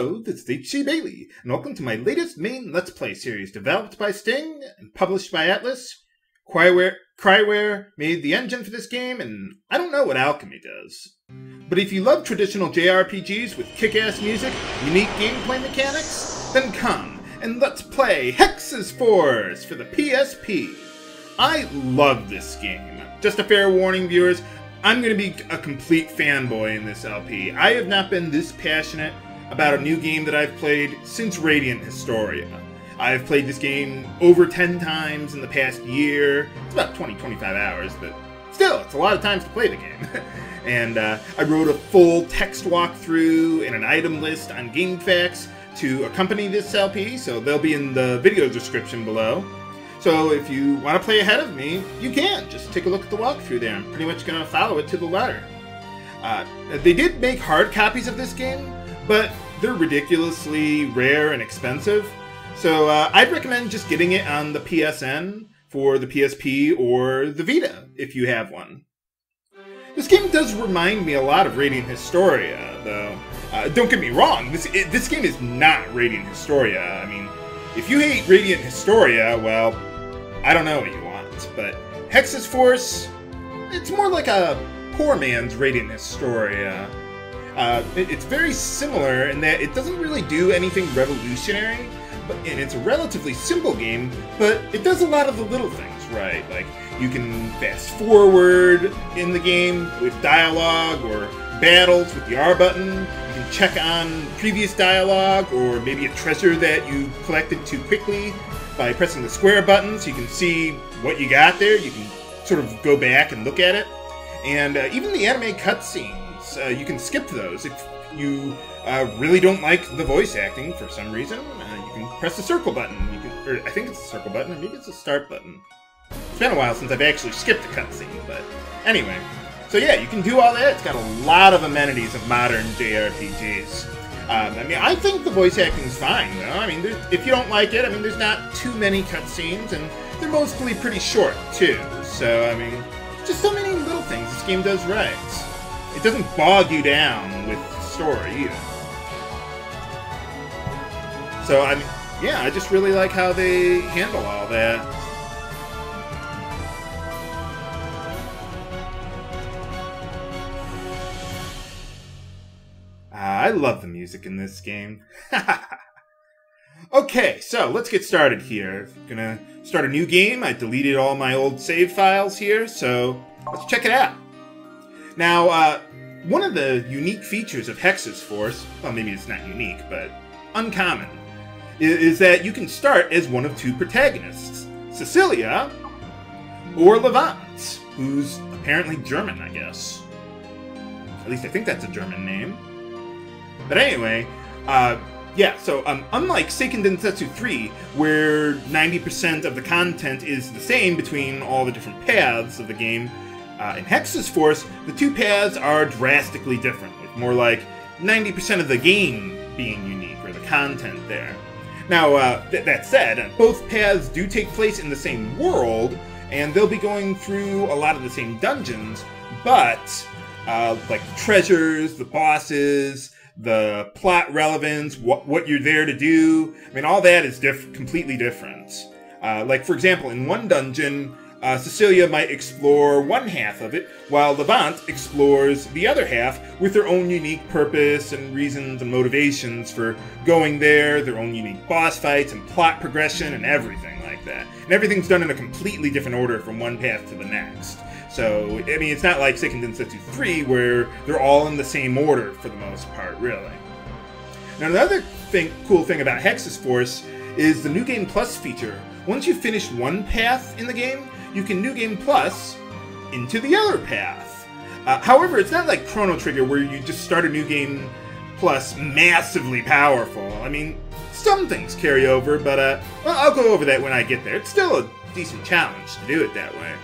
This is HC Bailly, and welcome to my latest main Let's Play series developed by Sting and published by Atlus. CRIWARE, CRIWARE made the engine for this game, and I don't know what Alchemy does. But if you love traditional JRPGs with kick-ass music, unique gameplay mechanics, then come and let's play Hexyz Force for the PSP. I love this game. Just a fair warning, viewers, I'm going to be a complete fanboy in this LP. I have not been this passionate about a new game that I've played since Radiant Historia. I've played this game over 10 times in the past year. It's about 20, 25 hours, but still, it's a lot of times to play the game. and uh, I wrote a full text walkthrough and an item list on GameFAQs to accompany this LP, so they'll be in the video description below. So if you want to play ahead of me, you can. Just take a look at the walkthrough there. I'm pretty much going to follow it to the letter. Uh, they did make hard copies of this game, but they're ridiculously rare and expensive. So uh, I'd recommend just getting it on the PSN for the PSP or the Vita if you have one. This game does remind me a lot of Radiant Historia, though. Uh, don't get me wrong, this it, this game is not Radiant Historia. I mean, if you hate Radiant Historia, well, I don't know what you want, but Hexyz Force, it's more like a poor man's Radiant Historia. Uh, it, it's very similar in that it doesn't really do anything revolutionary, but and it's a relatively simple game, but it does a lot of the little things right. Like you can fast forward in the game with dialogue or battles with the R button. You can check on previous dialogue or maybe a treasure that you collected too quickly by pressing the square button so you can see what you got there. You can sort of go back and look at it. And uh, even the anime cutscenes, uh, you can skip those if you uh, really don't like the voice acting for some reason. Uh, you can press the circle button. You can, or I think it's the circle button, or maybe it's the start button. It's been a while since I've actually skipped a cutscene, but anyway. So yeah, you can do all that. It's got a lot of amenities of modern JRPGs. Um, I mean, I think the voice acting is fine, though. I mean, if you don't like it, I mean, there's not too many cutscenes, and they're mostly pretty short, too. So, I mean, just so many little things this game does right. It doesn't bog you down with story, either. So, I mean, yeah, I just really like how they handle all that. Ah, I love the music in this game. okay, so let's get started here. Gonna start a new game. I deleted all my old save files here, so let's check it out. Now, uh, one of the unique features of Hexyz Force, well, maybe it's not unique, but uncommon, is that you can start as one of two protagonists Cecilia or Levant, who's apparently German, I guess. At least I think that's a German name. But anyway, uh, yeah, so um, unlike Seiken Densetsu 3, where 90% of the content is the same between all the different paths of the game, uh, in Hexyz Force, the two paths are drastically different, with more like 90% of the game being unique, or the content there. Now, uh, th- that said, both paths do take place in the same world, and they'll be going through a lot of the same dungeons, but, uh, like the treasures, the bosses, the plot relevance, what what you're there to do. I mean, all that is diff- completely different. Uh, like for example, in one dungeon, uh, Cecilia might explore one half of it, while Levant explores the other half with their own unique purpose and reasons and motivations for going there, their own unique boss fights and plot progression and everything like that. And everything's done in a completely different order from one path to the next. So, I mean, it's not like Seiken Densetsu 3 where they're all in the same order for the most part, really. Now, another thing, cool thing about Hexyz Force is the New Game Plus feature. Once you finish one path in the game, you can New Game Plus into the other path. Uh, however, it's not like Chrono Trigger where you just start a New Game Plus massively powerful. I mean, some things carry over, but uh, well, I'll go over that when I get there. It's still a decent challenge to do it that way.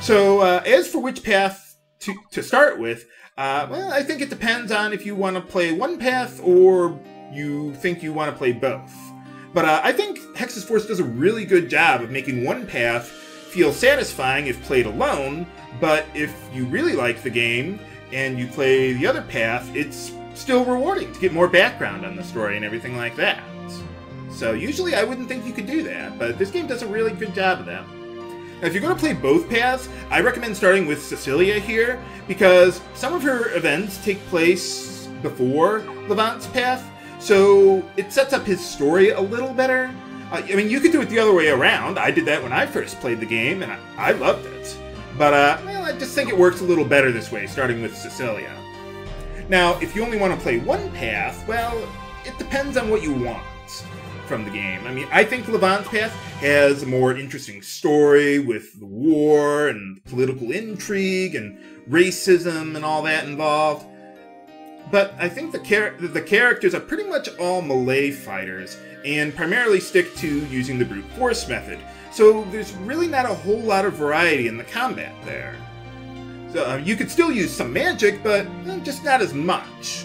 So, uh, as for which path to, to start with, uh, well, I think it depends on if you want to play one path or you think you want to play both. But uh, I think Hexyz Force does a really good job of making one path feel satisfying if played alone, but if you really like the game and you play the other path, it's still rewarding to get more background on the story and everything like that. So usually I wouldn't think you could do that, but this game does a really good job of that. Now, if you're going to play both paths, I recommend starting with Cecilia here, because some of her events take place before Levant's path, so it sets up his story a little better. Uh, I mean, you could do it the other way around. I did that when I first played the game, and I, I loved it. But, uh, well, I just think it works a little better this way, starting with Cecilia. Now, if you only want to play one path, well, it depends on what you want from the game. I mean, I think Levant's Path has a more interesting story with the war and political intrigue and racism and all that involved. But I think the char- the characters are pretty much all melee fighters and primarily stick to using the brute force method. So there's really not a whole lot of variety in the combat there. So uh, you could still use some magic, but eh, just not as much.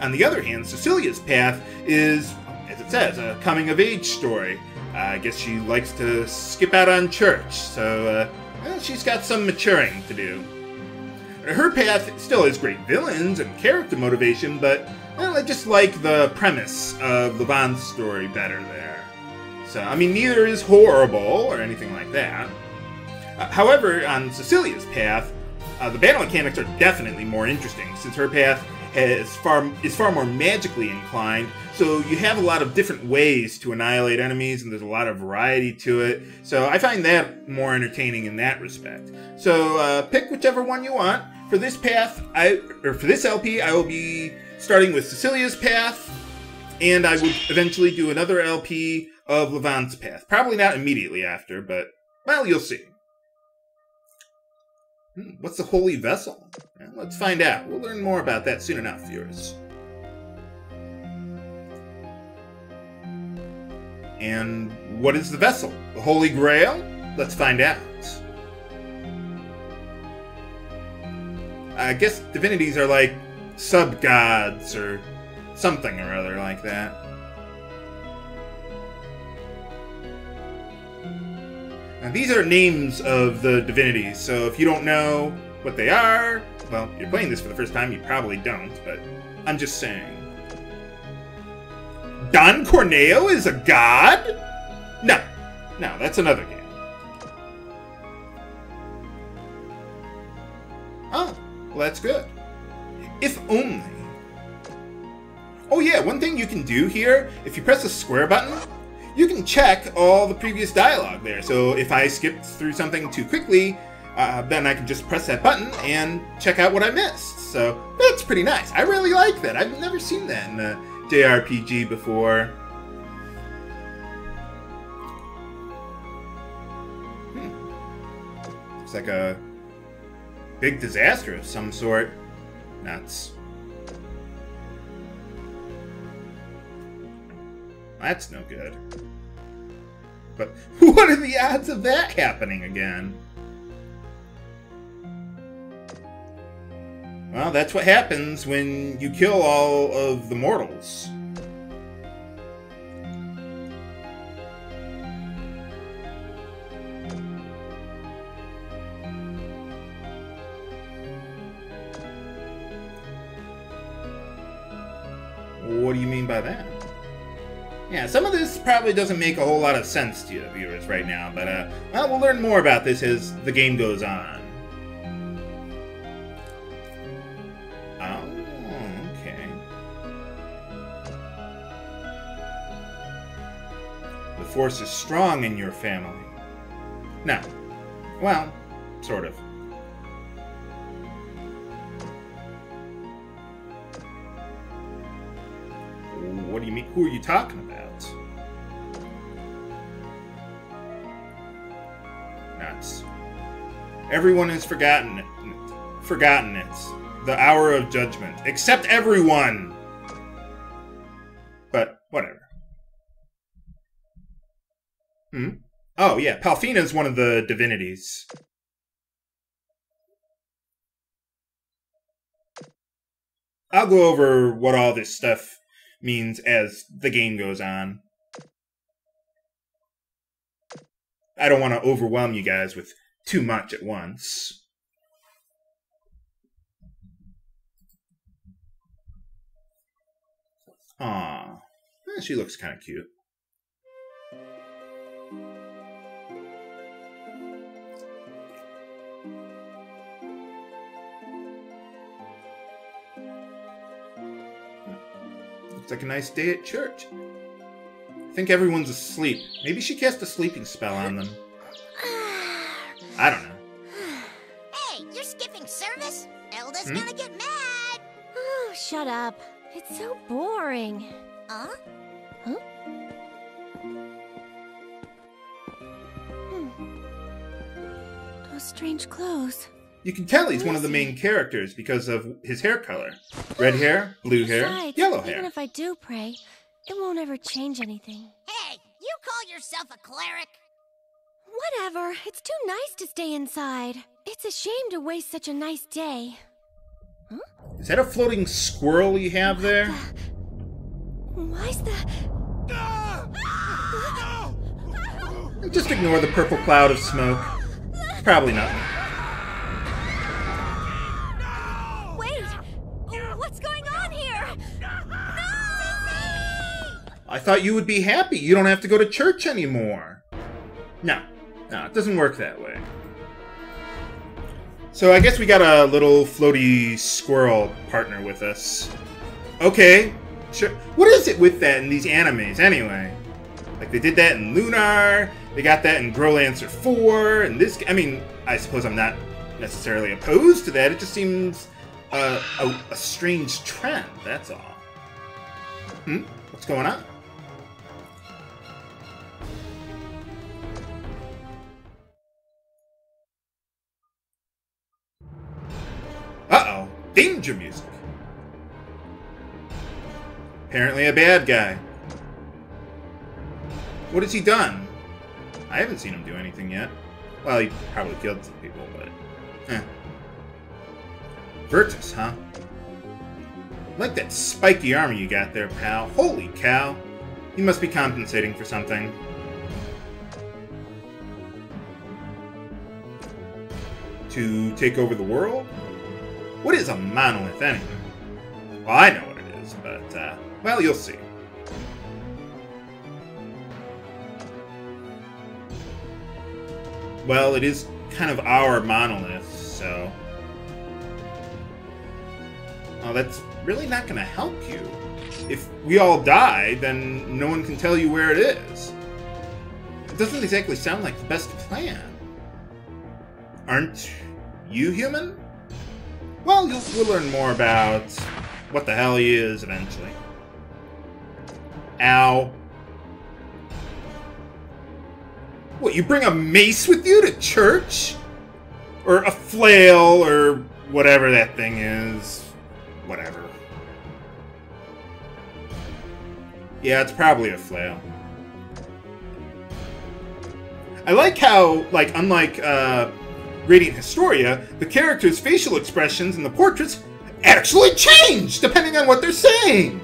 On the other hand, Cecilia's path is, as it says, a coming of age story. Uh, I guess she likes to skip out on church, so uh, well, she's got some maturing to do. Her path still has great villains and character motivation, but well, I just like the premise of Levant's story better there. So, I mean, neither is horrible or anything like that. Uh, however, on Cecilia's path, uh, the battle mechanics are definitely more interesting, since her path has far is far more magically inclined. So you have a lot of different ways to annihilate enemies, and there's a lot of variety to it. So I find that more entertaining in that respect. So uh, pick whichever one you want. For this path, I or for this LP, I will be starting with Cecilia's path, and I would eventually do another LP of Levant's path. Probably not immediately after, but well, you'll see. Hmm, what's the holy vessel? Well, let's find out. We'll learn more about that soon enough, viewers. And what is the vessel? The Holy Grail? Let's find out. I guess divinities are like sub gods or something or other like that. Now, these are names of the divinities, so if you don't know what they are, well, you're playing this for the first time, you probably don't, but I'm just saying. Don Corneo is a god? No. No, that's another game. Oh, well, that's good. If only. Oh yeah, one thing you can do here, if you press the square button, you can check all the previous dialogue there. So if I skipped through something too quickly, uh, then I can just press that button and check out what I missed. So that's pretty nice. I really like that. I've never seen that in a JRPG before. Hmm. Looks like a big disaster of some sort. Nuts. That's no good. But what are the odds of that happening again? Well, that's what happens when you kill all of the mortals. What do you mean by that? Yeah, some of this probably doesn't make a whole lot of sense to you viewers right now, but uh, well, we'll learn more about this as the game goes on. Force is strong in your family. No. Well, sort of. What do you mean? Who are you talking about? Nuts. Everyone has forgotten it. Forgotten it. The hour of judgment. Except everyone! Hmm? Oh, yeah. Palfina is one of the divinities. I'll go over what all this stuff means as the game goes on. I don't want to overwhelm you guys with too much at once. Aw. Eh, she looks kind of cute. Looks like a nice day at church. I think everyone's asleep. Maybe she cast a sleeping spell on them. I don't know. Hey, you're skipping service? Elda's Hmm? gonna get mad. Oh, shut up. It's so boring. Huh? Huh? Those strange clothes. You can tell he's one of the main characters because of his hair color. Red hair, blue hair, Besides, yellow Even if I do pray, it won't ever change anything. Hey, you call yourself a cleric? Whatever. It's too nice to stay inside. It's a shame to waste such a nice day. Huh? Is that a floating squirrel you have there? Why's the... Just ignore the purple cloud of smoke. Probably nothing. Wait! Oh, What's going on here? I thought you would be happy. You don't have to go to church anymore. No, no, it doesn't work that way. So I guess we got a little floaty squirrel partner with us. Okay, sure. What is it with that in these animes anyway? Like they did that in Lunar, they got that in Growlancer 4, and this. I mean, I suppose I'm not necessarily opposed to that. It just seems uh, a, a strange trend. That's all. Hmm. What's going on? Uh-oh. Danger music. Apparently a bad guy. What has he done? I haven't seen him do anything yet. Well, he probably killed some people, but... Eh. Virtus, huh? Like that spiky armor you got there, pal. Holy cow. You must be compensating for something. To take over the world? What is a monolith anyway? Well, I know what it is, but, uh, well, you'll see. Well, it is kind of our monolith, so. Oh, that's really not going to help you. If we all die, then no one can tell you where it is. It doesn't exactly sound like the best plan. Aren't you human? Well, you'll, we'll learn more about what the hell he is eventually. Ow. What, you bring a mace with you to church? Or a flail, or whatever that thing is. Whatever. Yeah, it's probably a flail. I like how, like, unlike uh, Radiant Historia, the characters' facial expressions in the portraits actually change depending on what they're saying.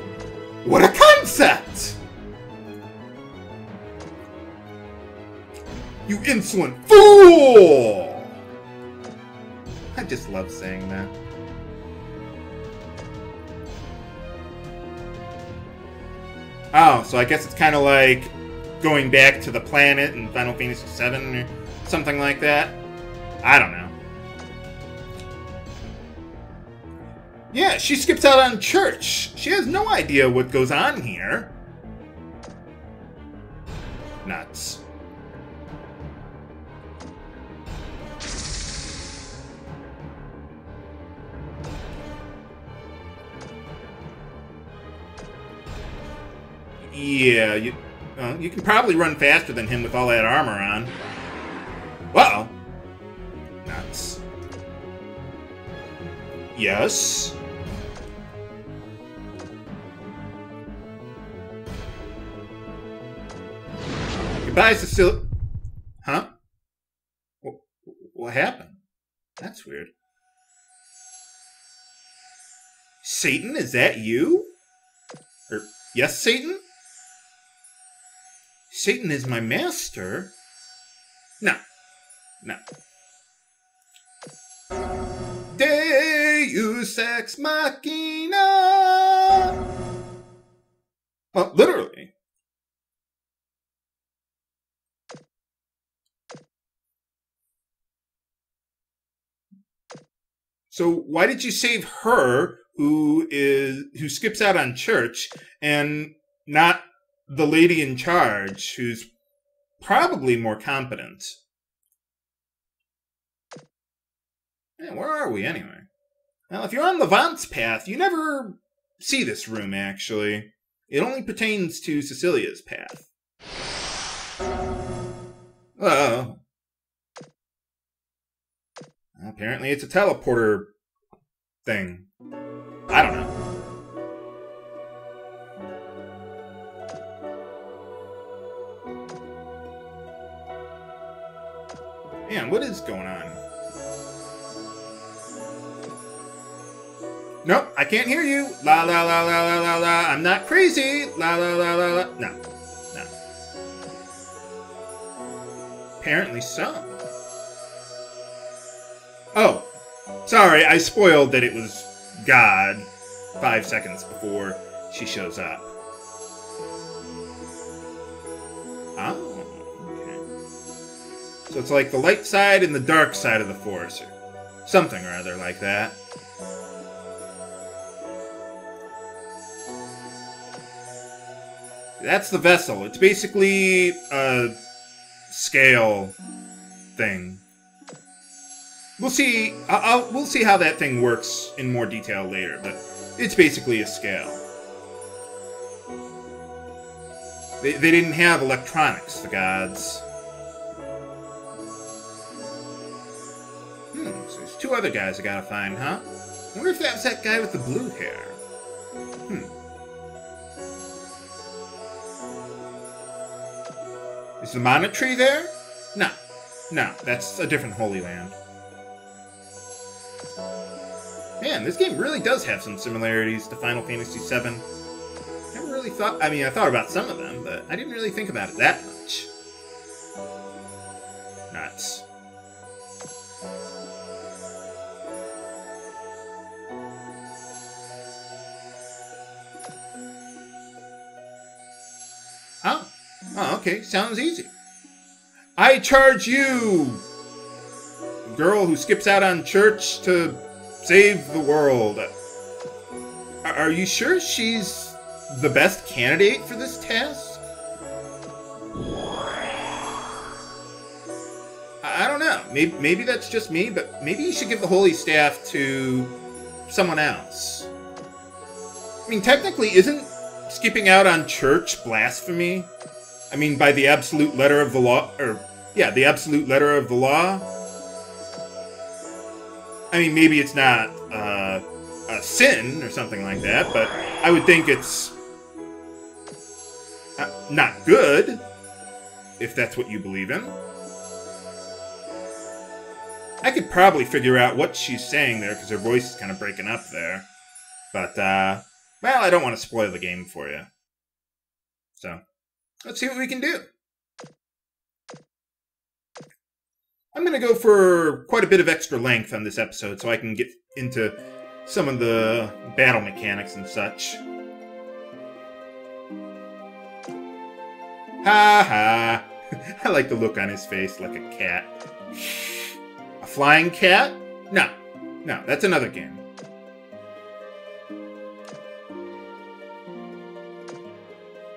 What a concept! You insolent fool! I just love saying that. Oh, so I guess it's kind of like going back to the planet in Final Fantasy VII or something like that. I don't know. Yeah, she skips out on church. She has no idea what goes on here. Nuts. Yeah, you, uh, you can probably run faster than him with all that armor on. Uh-oh. Nuts. Yes? Goodbye, Cecilia. Huh? What, what happened? That's weird. Satan, is that you? Or, yes, Satan? Satan is my master? No. No. Deus ex machina. Well, literally. So why did you save her, who is who skips out on church, and not the lady in charge, who's probably more competent? Yeah, where are we anyway? Well, if you're on Levant's path, you never see this room, actually. It only pertains to Cecilia's path. Oh. Apparently it's a teleporter thing. Man, what is going on? Nope, I can't hear you. La la la la la la la. I'm not crazy. La la la la la. No. No. Apparently so. Oh. Sorry, I spoiled that it was God five seconds before she shows up. So it's like the light side and the dark side of the Force, or something or other like that. That's the vessel. It's basically a scale thing. We'll see. I'll, we'll see how that thing works in more detail later, but it's basically a scale. They, they didn't have electronics, the gods. Two other guys I gotta find, huh? I wonder if that was that guy with the blue hair. Hmm. Is the mana tree there? No. No, that's a different Holy Land. Man, this game really does have some similarities to Final Fantasy VII. Never really thought. I mean, I thought about some of them, but I didn't really think about it that much. Nuts. Okay. Sounds easy. I charge you, girl who skips out on church to save the world. Are you sure she's the best candidate for this task? I don't know. Maybe, maybe that's just me, but maybe you should give the Holy Staff to someone else. I mean, technically, isn't skipping out on church blasphemy? I mean, by the absolute letter of the law, or, yeah, the absolute letter of the law? I mean, maybe it's not uh, a sin or something like that, but I would think it's uh, not good, if that's what you believe in. I could probably figure out what she's saying there because her voice is kind of breaking up there. But, uh, well, I don't want to spoil the game for you. So, let's see what we can do. I'm going to go for quite a bit of extra length on this episode so I can get into some of the battle mechanics and such. Ha ha! I like the look on his face like a cat. A flying cat? No. No, that's another game.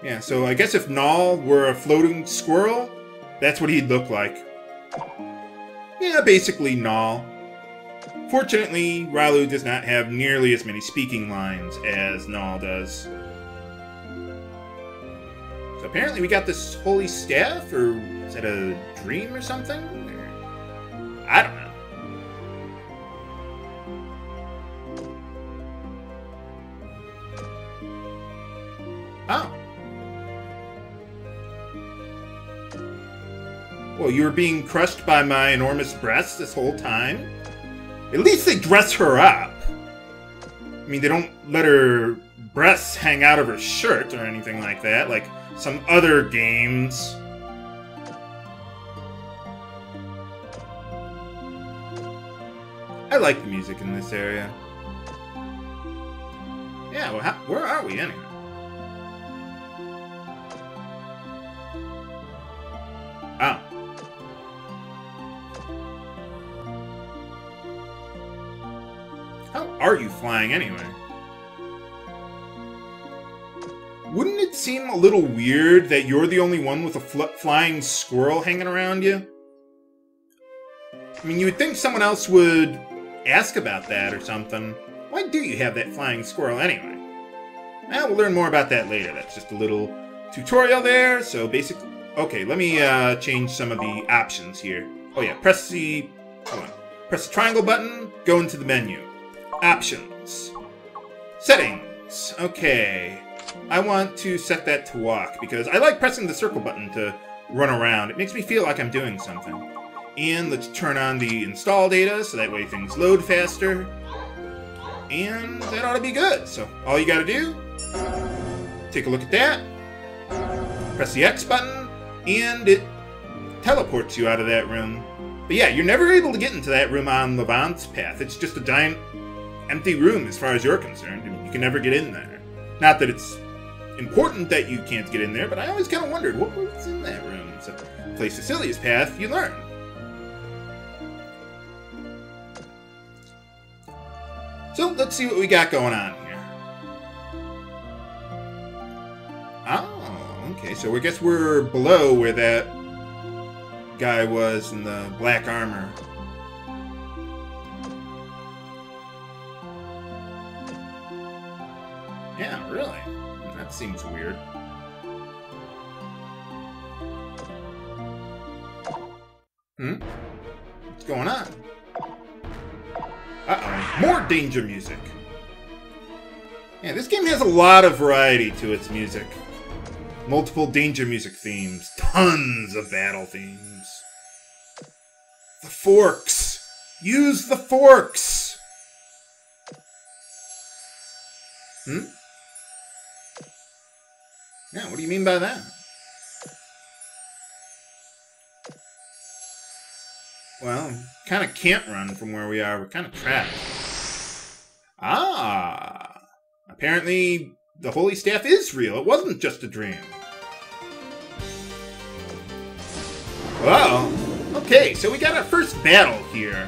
Yeah, so I guess if Nall were a floating squirrel, that's what he'd look like. Yeah, basically Nall. Fortunately, Ralu does not have nearly as many speaking lines as Nall does. So apparently we got this holy staff, or is that a dream or something? I don't know. you were being crushed by my enormous breasts this whole time? At least they dress her up. I mean, they don't let her breasts hang out of her shirt or anything like that, like some other games. I like the music in this area. Yeah, well, how, where are we anyway? Oh. Are you flying anyway? Wouldn't it seem a little weird that you're the only one with a fl flying squirrel hanging around you? I mean, you would think someone else would ask about that or something. Why do you have that flying squirrel anyway? Well, we'll learn more about that later. That's just a little tutorial there. So basically, okay, let me uh, change some of the options here. Oh yeah, press the, hold on. Press the triangle button, go into the menu. Options. Settings. Okay. I want to set that to walk because I like pressing the circle button to run around. It makes me feel like I'm doing something. And let's turn on the install data so that way things load faster. And that ought to be good. So all you gotta do, take a look at that, press the X button, and it teleports you out of that room. But yeah, you're never able to get into that room on Levant's path. It's just a giant empty room as far as you're concerned. You can never get in there. Not that it's important that you can't get in there, but I always kind of wondered what was in that room. So, play Cecilia's path, you learn. So let's see what we got going on here. Oh, okay. So I guess we're below where that guy was in the black armor. Yeah, really? That seems weird. Hmm? What's going on? Uh-oh. More danger music. Yeah, this game has a lot of variety to its music. Multiple danger music themes. Tons of battle themes. The forks! Use the forks! Hmm? Yeah, what do you mean by that? Well, kind of can't run from where we are. We're kind of trapped. Ah! Apparently, the Holy Staff is real. It wasn't just a dream. Well, okay, so we got our first battle here.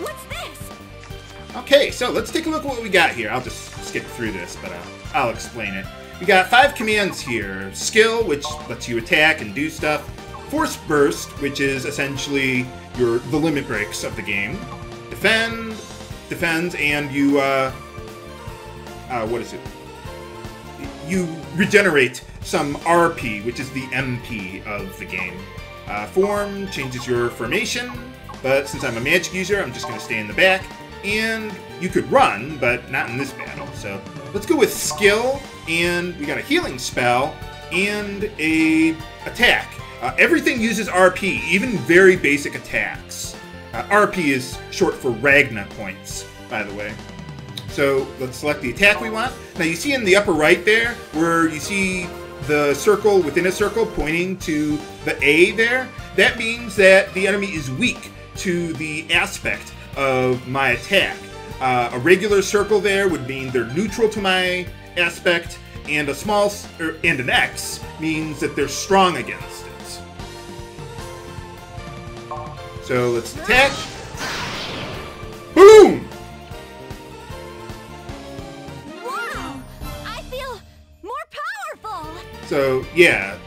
What's this? Okay, so let's take a look at what we got here. I'll just skip through this, but uh, I'll explain it. We got five commands here. Skill, which lets you attack and do stuff. Force Burst, which is essentially your the limit breaks of the game. Defend, defends, and you, uh, uh, what is it? You regenerate some RP, which is the MP of the game. Uh, form changes your formation, but since I'm a magic user, I'm just going to stay in the back. And you could run, but not in this battle. So let's go with skill, and we got a healing spell and a attack. Uh, everything uses RP, even very basic attacks. Uh, RP is short for Ragna points, by the way. So let's select the attack we want. Now you see in the upper right there, where you see the circle within a circle pointing to the A there, that means that the enemy is weak to the aspect of my attack. Uh, a regular circle there would mean they're neutral to my aspect, and a small er, and an X means that they're strong against it. So let's attack. Boom! Wow! I feel more powerful! So yeah,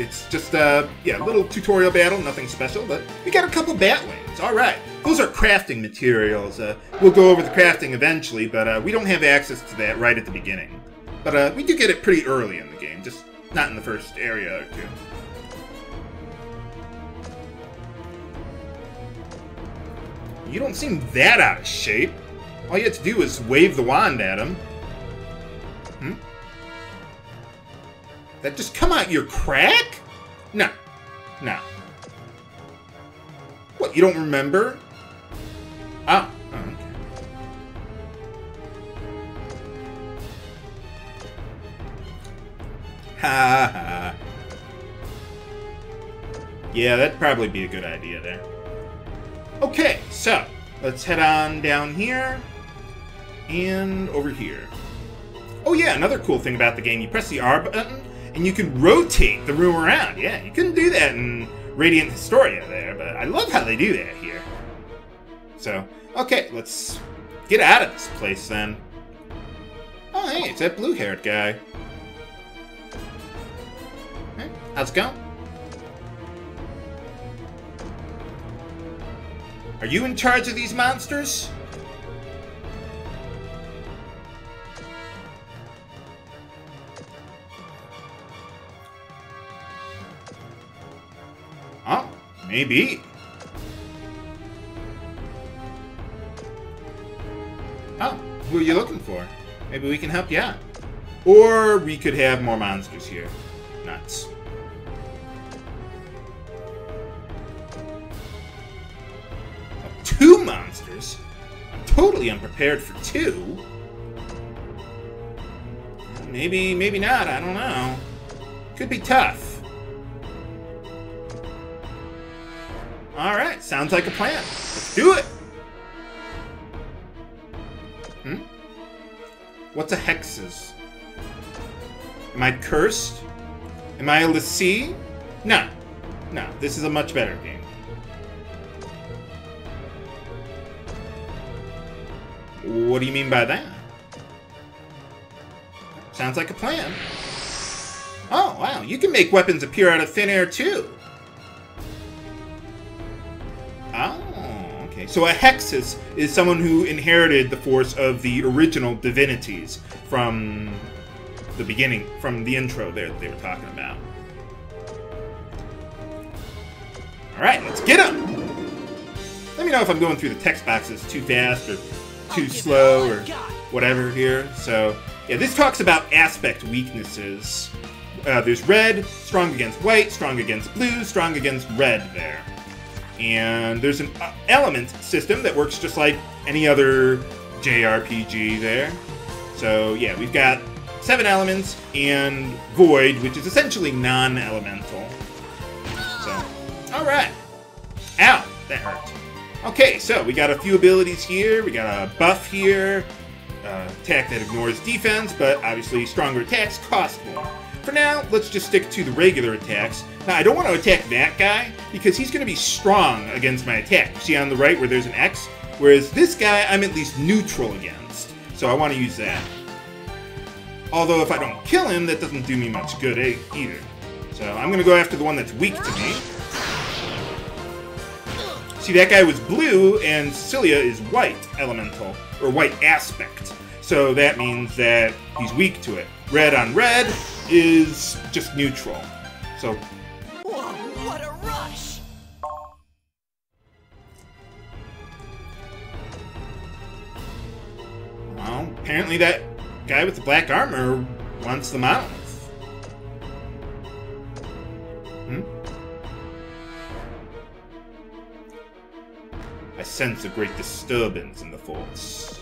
it's just a yeah little tutorial battle, nothing special, but we got a couple bat wings. All right, those are crafting materials. Uh, we'll go over the crafting eventually, but uh, we don't have access to that right at the beginning. But uh, we do get it pretty early in the game, just not in the first area or two. You don't seem that out of shape. All you have to do is wave the wand at him. Hmm? That just come out your crack? No. No. What, you don't remember? Yeah, that'd probably be a good idea there. Okay, so let's head on down here and over here. Oh yeah, another cool thing about the game, you press the R button and you can rotate the room around. Yeah, you couldn't do that in Radiant Historia there, but I love how they do that here. So, okay, let's get out of this place then. Oh, hey, it's that blue-haired guy. It going? Are you in charge of these monsters? Oh, maybe. Oh, who are you looking for? Maybe we can help you out. Or we could have more monsters here. Unprepared for two. Maybe, maybe not. I don't know. Could be tough. Alright, sounds like a plan. Let's do it! Hmm? What's a Hexyz? Am I cursed? Am I a l'Cie? No. No, this is a much better game. What do you mean by that? Sounds like a plan. Oh, wow, you can make weapons appear out of thin air too. Oh, okay. So a Hexyz is someone who inherited the force of the original divinities from the beginning, from the intro there that they were talking about. All right, let's get them. Let me know if I'm going through the text boxes too fast or too slow or whatever here. So, yeah, this talks about aspect weaknesses. Uh, there's red, strong against white, strong against blue, strong against red there. And there's an uh, element system that works just like any other JRPG there. So, yeah, we've got seven elements and void, which is essentially non elemental. So, alright. Ow, that hurt. Okay, so we got a few abilities here. We got a buff here, uh, attack that ignores defense, but obviously stronger attacks cost more. For now, let's just stick to the regular attacks. Now, I don't want to attack that guy, because he's going to be strong against my attack. See on the right where there's an X? Whereas this guy, I'm at least neutral against. So I want to use that. Although if I don't kill him, that doesn't do me much good eh, either. So I'm going to go after the one that's weak to me. See, that guy was blue, and Cilia is white elemental, or white aspect. So that means that he's weak to it. Red on red is just neutral. So, Whoa, what a rush! well, apparently that guy with the black armor wants the mouth. I sense of great disturbance in the force.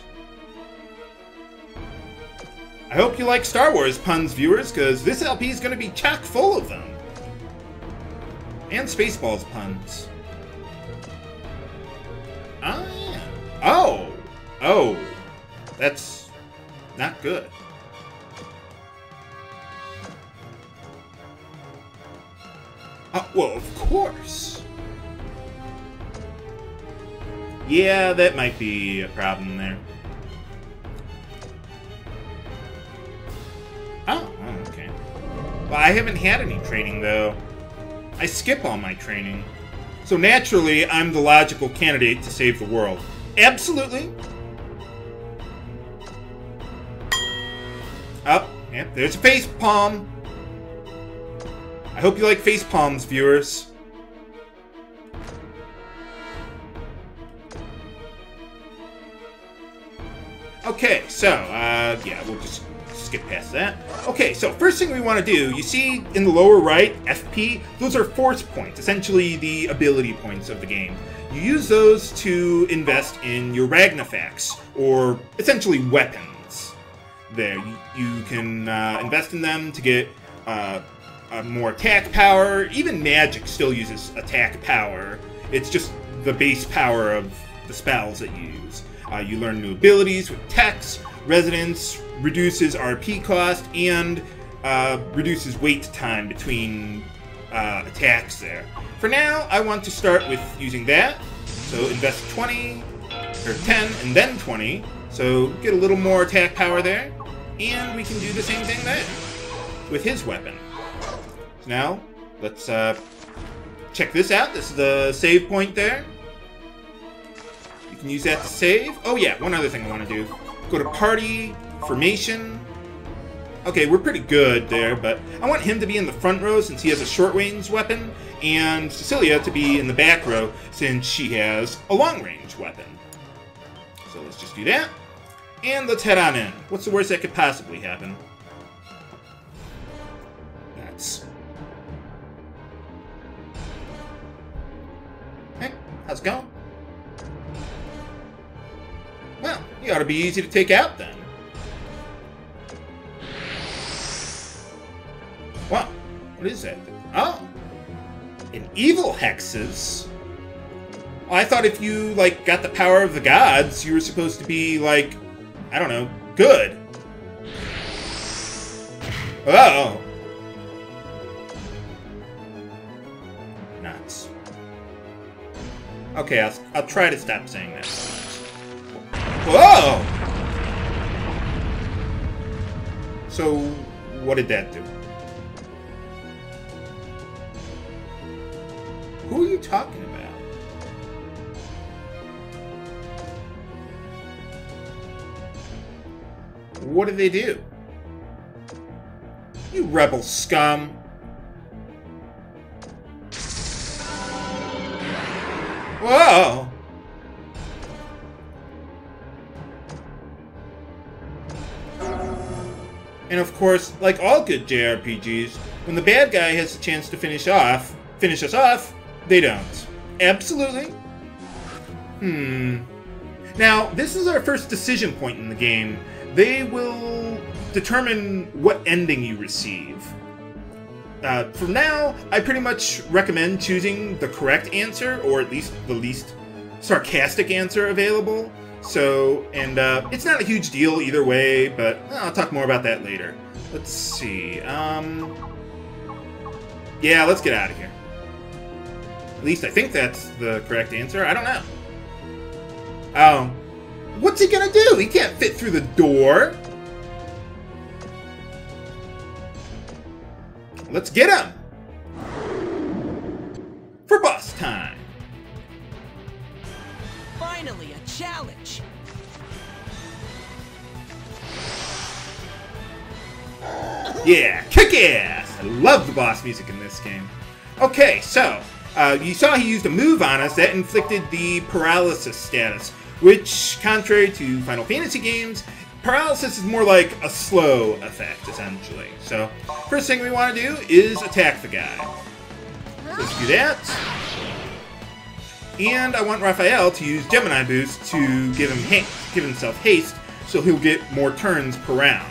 I hope you like Star Wars puns, viewers, because this LP is going to be chock full of them. And Spaceballs puns. Oh. Oh! Oh. That's not good. Uh, well, of course. Yeah, that might be a problem there. Oh, oh, okay. Well, I haven't had any training, though. I skip all my training. So naturally, I'm the logical candidate to save the world. Absolutely. Up. Oh, yep, there's a face palm. I hope you like face palms, viewers. So, uh, yeah, we'll just skip past that. Okay, so first thing we want to do, you see in the lower right, FP, those are force points, essentially the ability points of the game. You use those to invest in your Ragnafacts, or essentially weapons. There, you, you can uh, invest in them to get uh, more attack power. Even magic still uses attack power. It's just the base power of the spells that you use. Uh, you learn new abilities with techs, resonance, reduces RP cost, and uh, reduces wait time between uh, attacks there. For now, I want to start with using that. So invest 20, or 10 and then 20. So get a little more attack power there. And we can do the same thing there with his weapon. So now, let's uh, check this out. This is the save point there. You can use that to save. Oh yeah, one other thing I want to do. Go to party, formation. Okay, we're pretty good there, but I want him to be in the front row since he has a short range weapon, and Cecilia to be in the back row since she has a long range weapon. So let's just do that. And let's head on in. What's the worst that could possibly happen? That's... Hey, how's it going? Well, you ought to be easy to take out then. Wow, what is that? Oh, an evil Hexyz. I thought if you like got the power of the gods, you were supposed to be like, I don't know, good. Oh. Nuts. Okay, I'll, I'll try to stop saying that. Whoa! So, what did that do? Who are you talking about? What did they do? You rebel scum. Whoa! And of course, like all good JRPGs, when the bad guy has a chance to finish off, finish us off, they don't. Absolutely. Hmm. Now, this is our first decision point in the game. They will determine what ending you receive. Uh, for now, I pretty much recommend choosing the correct answer, or at least the least sarcastic answer available. So, and uh, it's not a huge deal either way, but I'll talk more about that later. Let's see. Um, yeah, let's get out of here. At least I think that's the correct answer. I don't know. Oh. What's he gonna do? He can't fit through the door. Let's get him! For boss time. Finally, challenge. Yeah, kick ass! I love the boss music in this game. Okay, so, uh, you saw he used a move on us that inflicted the paralysis status, which, contrary to Final Fantasy games, paralysis is more like a slow effect, essentially. So, first thing we want to do is attack the guy. Let's do that. And I want Raphael to use Gemini Boost to give him ha- give himself haste, so he'll get more turns per round.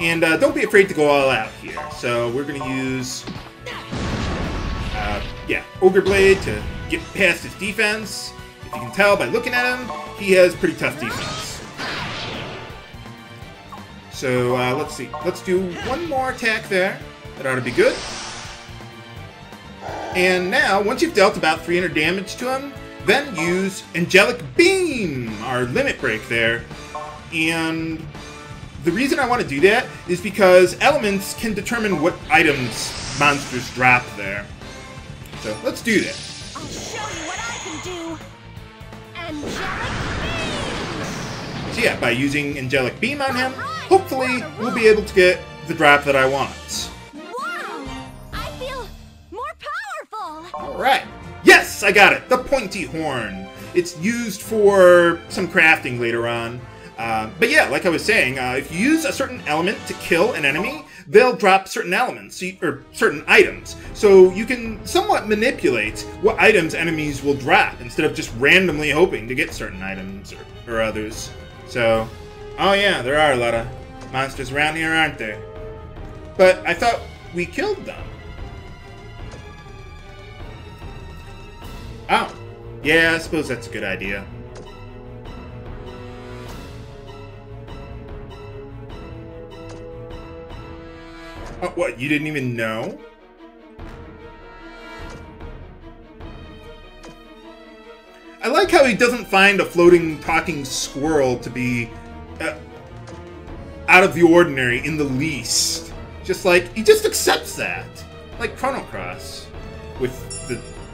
And uh, don't be afraid to go all out here. So we're going to use, uh, yeah, Ogre Blade to get past his defense. If you can tell by looking at him, he has pretty tough defense. So uh, let's see. Let's do one more attack there. That ought to be good. And now, once you've dealt about 300 damage to him, then use Angelic Beam, our limit break there. And the reason I want to do that is because elements can determine what items monsters drop there. So let's do that. I'll show you what I can do. Angelic So yeah, by using Angelic Beam on him, hopefully we'll be able to get the drop that I want. Wow! I feel more powerful. Alright. Yes, I got it! The Pointy Horn. It's used for some crafting later on. Uh, but yeah, like I was saying, uh, if you use a certain element to kill an enemy, they'll drop certain elements, or certain items. So you can somewhat manipulate what items enemies will drop instead of just randomly hoping to get certain items or, or others. So, oh yeah, there are a lot of monsters around here, aren't there? But I thought we killed them. Oh, yeah, I suppose that's a good idea. Oh, what, you didn't even know? I like how he doesn't find a floating talking squirrel to be uh, out of the ordinary in the least. Just like he just accepts that, like Chrono Cross, with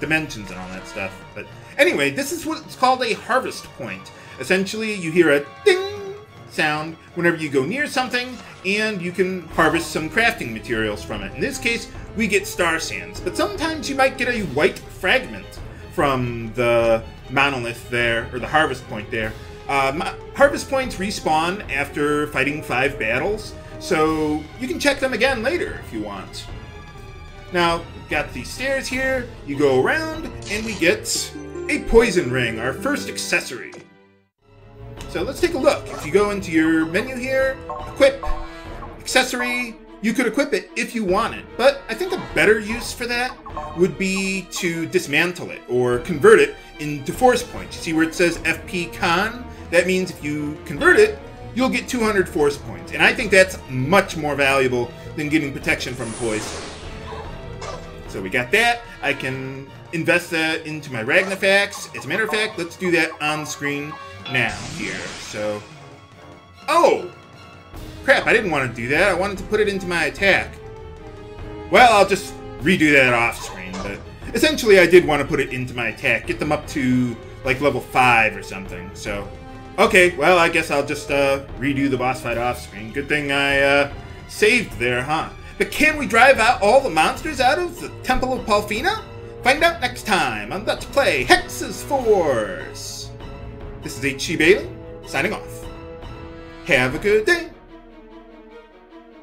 dimensions and all that stuff. But anyway, this is what's called a harvest point. Essentially, you hear a ding sound whenever you go near something, and you can harvest some crafting materials from it. In this case, we get star sands, but sometimes you might get a white fragment from the monolith there, or the harvest point there. Uh, harvest points respawn after fighting five battles, so you can check them again later if you want. Now, got the stairs here, you go around, and we get a poison ring, our first accessory. So let's take a look. If you go into your menu here, equip, accessory, you could equip it if you wanted, but I think a better use for that would be to dismantle it or convert it into force points. You see where it says FP con? That means if you convert it, you'll get 200 force points. And I think that's much more valuable than getting protection from poison. So we got that. I can invest that into my Ragnafax. As a matter of fact, let's do that on screen now here. So, oh, crap, I didn't want to do that. I wanted to put it into my attack. Well, I'll just redo that off screen, but essentially I did want to put it into my attack, get them up to like level 5 or something. So, okay, well, I guess I'll just uh, redo the boss fight off screen. Good thing I uh, saved there, huh? But can we drive out all the monsters out of the Temple of Palphina? Find out next time on Let's Play Hexyz Force. This is H.C. Bailly, signing off. Have a good day.